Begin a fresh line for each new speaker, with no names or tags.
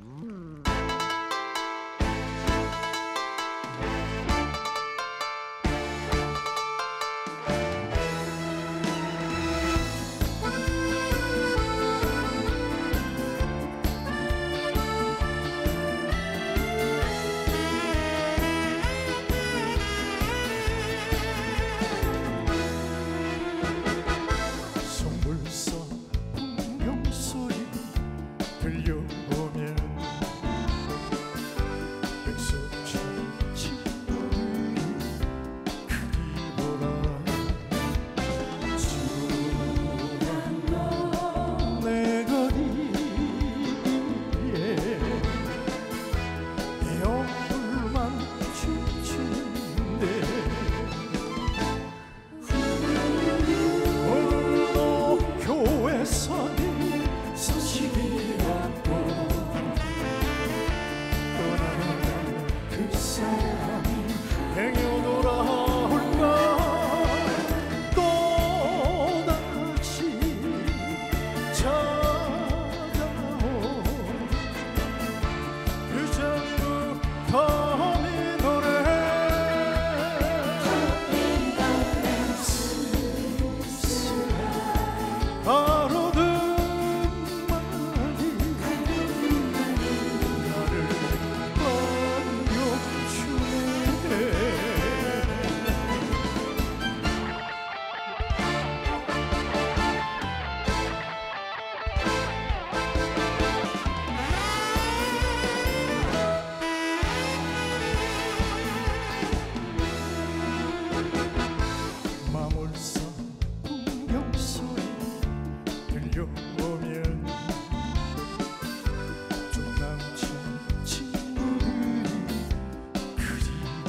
Mm.